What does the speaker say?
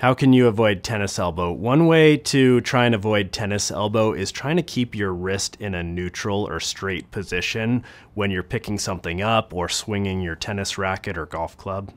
How can you avoid tennis elbow? One way to try and avoid tennis elbow is trying to keep your wrist in a neutral or straight position when you're picking something up or swinging your tennis racket or golf club.